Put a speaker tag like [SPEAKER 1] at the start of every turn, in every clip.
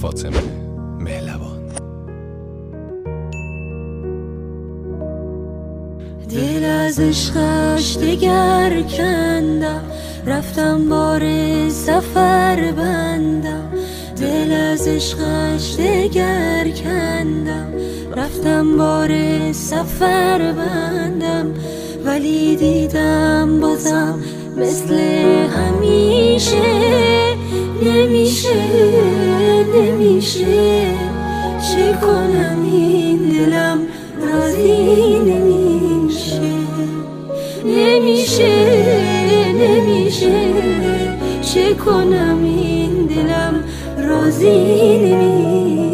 [SPEAKER 1] فاطمه مهلوان
[SPEAKER 2] دل از عشقش دگر کندم. رفتم بار سفر بندم. دل از عشقش دگر کندم. رفتم بار سفر بندم. ولی دیدم بازم مثل همیشه نمیشه. نمیشه. چه کنم این دلم؟ راضی نمیشه. نمیشه نمیشه. چه کنم این دلم؟ راضی نمیشه.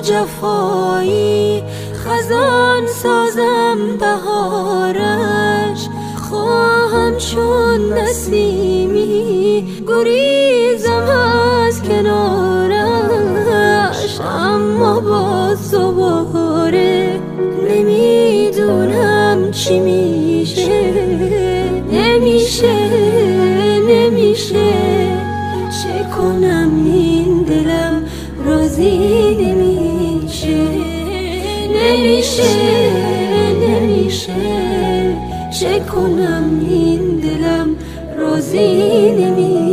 [SPEAKER 2] جفایی خزان سازم بهارش. خواهم چون نسیمی گریزم از کنارش. اما باز دوباره نمی‌دونم چی میشه نمیشه نمیشه. چه کنم این دلم راضی نمیشه.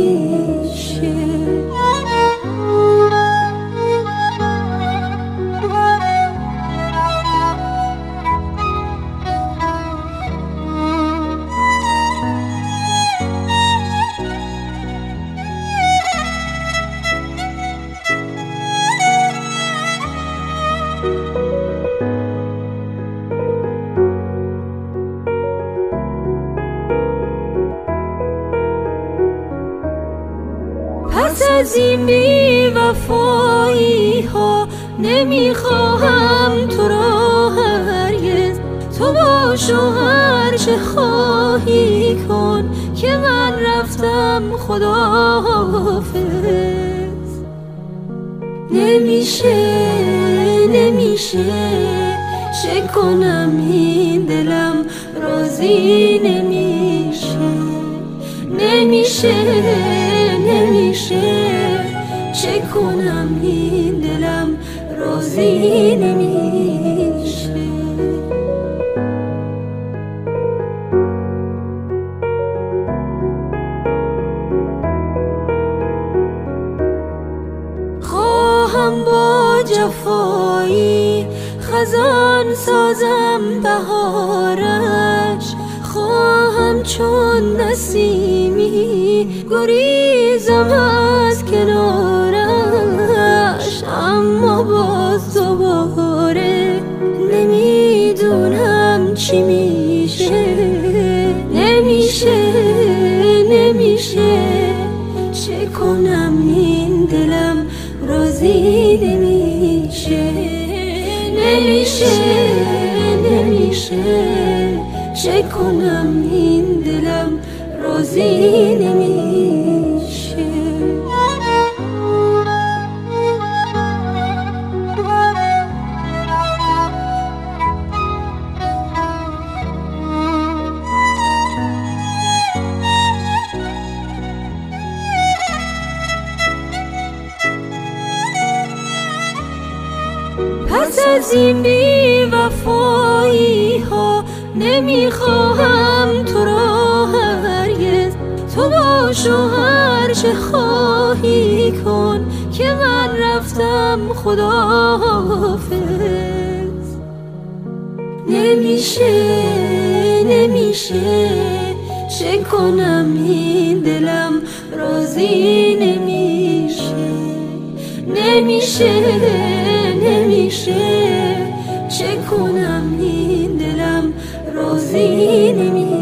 [SPEAKER 2] از این بی وفایی ها نمی‌خواهم تو را هرگز. تو باش و هر چه خواهی کن که من رفتم خدا حافظ نمیشه نمیشه چه کنم این دلم راضی نمیشه. نمیشه نمیشه. چه کنم این دلم راضی نمیشه. خواهم با جفایی خزان سازم بهارش خواهم چون نسیمی گریزم از کنارش اما باز دوباره نمی‌دونم چی میشه. نمیشه نمیشه. چه کنم این دلم راضی نمیشه نمیشه نمیشه. چه کنم این دلم راضی نمیشه؟ پس از این بی وفایی ها نمی‌خواهم تو را هرگز. تو باش و هر چه خواهی کن که من رفتم خدا حافظ نمیشه نمیشه چه کنم این دلم راضی نمیشه. نمیشه نمیشه چه کنم feeling